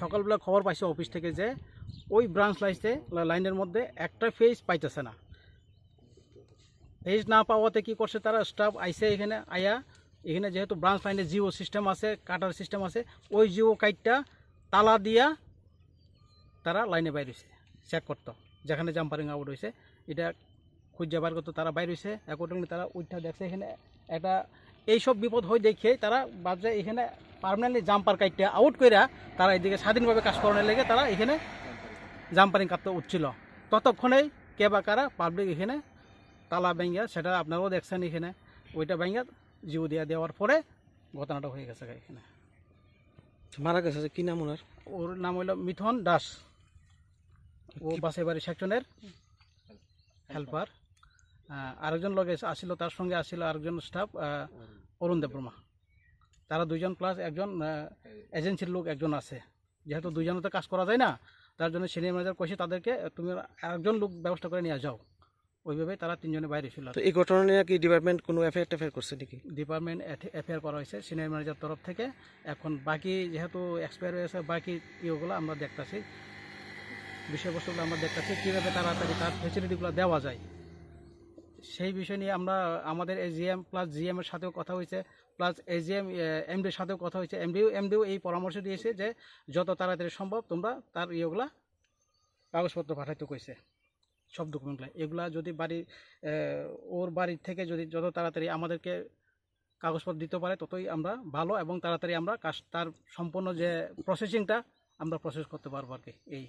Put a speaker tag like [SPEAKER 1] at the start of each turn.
[SPEAKER 1] সকালবেলা খবর পাইছে অফিস থেকে যে ওই ব্রাঞ্চ লাইসে লাইনের মধ্যে একটা ফেজ পাইতেছে না। ফেজ না পাওয়াতে কি করছে তারা? স্টাফ আইসে এখানে, আয়া, এখানে যেহেতু ব্রাঞ্চ লাইনে জিও সিস্টেম আছে কাটার সিস্টেম আছে, ওই জিও কাইটটা তালা দিয়া তারা লাইনে বাইর হয়েছে চেক করতো। যেখানে জাম্পারিং আউট হয়েছে এটা খুঁজে বার করতো তারা বাইর হয়েছে অ্যাকর্ডিংলি তারা উঠটা দেখছে এখানে, একটা এইসব বিপদ হয় দেখে তারা ভাবছে এখানে পার্মানেন্টলি জাম্পার কাইটটা আউট করে তারা এদিকে স্বাধীনভাবে কাজ করানোর লেগে তারা এখানে জাম্পারিং কাটতে উঠছিল। ততক্ষণেই কে বা কারা পাবলিক এখানে তালা ভেঙ্গা সেটা আপনারাও দেখছেন এখানে ওইটা ভেঙ্গা জিও দিয়া দেওয়ার পরে ঘটনাটা হয়ে গেছে এখানে।
[SPEAKER 2] মারা গেছে যে কি নাম ওনার?
[SPEAKER 1] ওর নাম হইল মিথুন দাস। ও বাসে বাড়ি সেকশনের হেল্পার আরেকজন লোক এসে আসছিল তার সঙ্গে আসছিল আরেকজন স্টাফ অরুণ দেববর্মা। তারা দুইজন প্লাস একজন এজেন্সির লোক একজন আছে। যেহেতু দুইজনে তো কাজ করা যায় না তার জন্য সিনিয়র ম্যানেজার কইছে তাদেরকে তুমি আরেকজন লোক ব্যবস্থা করে নিয়ে যাও। ওইভাবে তারা তিনজনে বাইরে ছিল
[SPEAKER 2] তো এই ঘটনা নিয়ে কি ডিপার্টমেন্ট কোনো এফআইআর টেফআইআর করছে নাকি?
[SPEAKER 1] ডিপার্টমেন্ট এফআইআর করা হয়েছে সিনিয়র ম্যানেজার তরফ থেকে। এখন বাকি যেহেতু এক্সপায়ার হয়েছে বাকি ইয়েগুলো আমরা দেখতেছি। বিষয়বস্তুগুলো আমরা দেখতেছি কীভাবে তাড়াতাড়ি তার ফেসিলিটিগুলো দেওয়া যায়। সেই বিষয় নিয়ে আমরা, আমাদের এজিএম প্লাস জিএম এর সাথেও কথা হয়েছে প্লাস এজিএম এমডির সাথেও কথা হয়েছে। এমডিও এমডিও এই পরামর্শ দিয়েছে যে যত তাড়াতাড়ি সম্ভব তোমরা তার ইয়েগুলা কাগজপত্র পাঠাইতে কইছে, সব ডকুমেন্টগুলো এগুলা যদি বাড়ি ওর বাড়ির থেকে যদি যত তাড়াতাড়ি আমাদেরকে কাগজপত্র দিতে পারে, ততই আমরা ভালো এবং তাড়াতাড়ি আমরা কাজ, তার সম্পূর্ণ যে প্রসেসিংটা আমরা প্রসেস করতে পারব আর কি এই।